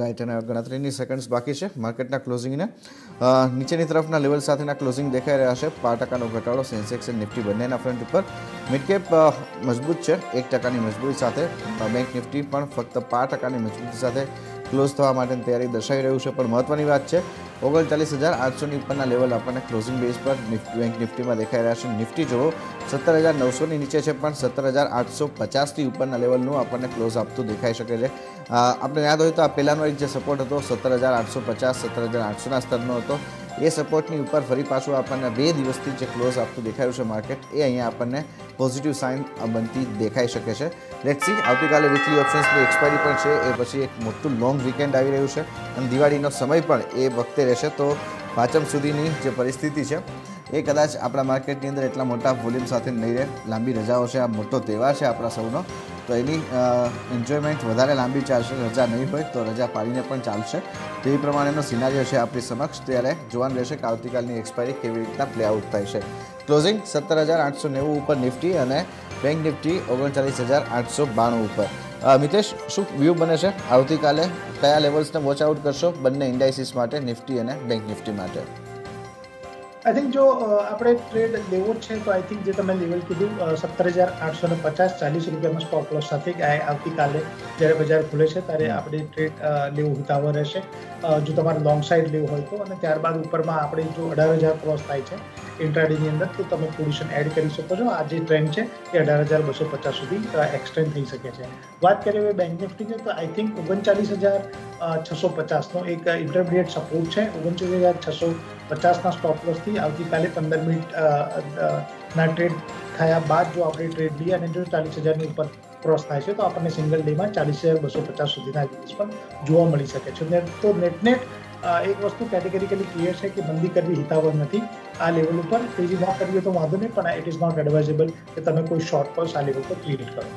Right અને ગણતરીની seconds બાકી છે માર્કેટના ક્લોઝિંગને નીચેની તરફના લેવલ સાથેના ક્લોઝિંગ દેખાઈ રહ્યા છે. પાંચ ટકાનો ઘટાડો સેન્સેક્સ અને નિફ્ટી બંનેના ફ્રન્ટ ઉપર. મિડકેપ મજબૂત છે. એક ટકાની મજબૂતી સાથે બેંક નિફ્ટી પણ ફક્ત પાંચ ટકાની મજબૂતી સાથે ક્લોઝ થવા માટેની તૈયારી દર્શાવી રહ્યું છે. પણ મહત્વની વાત છે ઓગણચાલીસ હજાર આઠસોની ઉપરના લેવલ આપણને ક્લોઝિંગ બેઝ પર બેંક નિફ્ટીમાં દેખાઈ રહ્યા છે. નિફ્ટી જુઓ, સત્તર હજાર નવસોની નીચે છે પણ સત્તર હજાર આઠસો પચાસથી ઉપરના લેવલનું આપણને ક્લોઝ આપતું દેખાઈ શકે છે. આપણે યાદ હોય તો આ પહેલાંનો એક જે સપોર્ટ હતો, સત્તર હજાર આઠસો પચાસ, સત્તર હજાર આઠસોના સ્તરનો હતો. એ સપોર્ટની ઉપર ફરી પાછું આપણને બે દિવસથી જે ક્લોઝ આપતું દેખાયું છે માર્કેટ એ અહીંયા આપણને પોઝિટિવ સાઇન બનતી દેખાઈ શકે છે. લેટ સી આવતીકાલે વીકલી ઓપ્શન્સની એક્સપાયરી પણ છે, એ પછી એક મોટું લોંગ વીકેન્ડ આવી રહ્યું છે. અને દિવાળીનો સમય પણ એ વખતે રહેશે, તો પાંચમ સુધીની જે પરિસ્થિતિ છે, એ કદાચ આપણા માર્કેટની અંદર એટલા મોટા વોલ્યુમ સાથે નહીં રહે. લાંબી રજાઓ છે, આ મોટો તહેવાર છે આપણા સૌનો. તો એની એન્જોયમેન્ટ વધારે લાંબી ચાલશે, રજા નહીં હોય તો રજા પાડીને પણ ચાલશે. તો પ્રમાણેનો સિનારીઓ છે આપણી સમક્ષ. ત્યારે જોવાનું રહેશે કે આવતીકાલની એક્સપાયરી કેવી રીતના પ્લે આઉટ થાય છે. ક્લોઝિંગ સત્તર હજાર આઠસો નેવું ઉપર નિફ્ટી અને બેંક નિફ્ટી ઓગણચાલીસ હજાર આઠસો બાણું ઉપર. મિતેશ, શું વ્યૂ બને છે? આવતીકાલે કયા લેવલ્સને વોચ આઉટ કરશો બંને ઇન્ડાઇસિસ માટે નિફ્ટી અને બેંક નિફ્ટી માટે? આઈ થિંક જો આપણે ટ્રેડ લેવો છે તો આઈ થિંક જે તમે લેવલ કીધું સત્તર હજાર આઠસો ને પચાસ ચાલીસ રૂપિયામાં સ્ટોપ લોસ સાથે આ આવતીકાલે જ્યારે બજાર ખુલે છે ત્યારે આપણે ટ્રેડ લેવું હિતાવહ રહેશે. જો તમારે લોંગ સાઈડ લેવું હોય તો અને ત્યારબાદ ઉપરમાં આપણે જો અઢાર હજાર ક્રોસ થાય છે ઇન્ટ્રાડેની અંદર તો તમે પોઝિશન એડ કરી શકો છો. આ જે ટ્રેન્ડ છે એ અઢાર હજાર બસો પચાસ સુધી એક્સટેન્ડ થઈ શકે છે. વાત કરીએ હવે બેંક નિફ્ટીની તો આઈ થિંક ઓગણચાલીસ હજાર છસો પચાસનો એક ઇન્ટરમીડિયેટ સપોર્ટ છે. ઓગણચાલીસ હજાર, છસો પચાસના સ્ટોપ લોસથી આવતીકાલે પંદર મિનિટ ના ટ્રેડ થયા બાદ જો આપણે ટ્રેડ લઈએ અને જો ચાલીસ હજારની ઉપર ક્રોસ થાય છે, તો આપણને સિંગલ ડેમાં ચાલીસ હજાર બસો પચાસ સુધીના પણ જોવા મળી શકે છે. તો નેટ નેટ એક વસ્તુ કેટેગરીકલી ક્લિયર છે કે બંદી કરવી હિતાવહ નથી. આ લેવલ ઉપર તેજી ન કરવી તો વાંધો નહીં, પણ ઇટ ઇઝ નોટ એડવાઇઝેબલ કે તમે કોઈ શોર્ટ પર આ લેવલ પર ક્રિએટ કરો.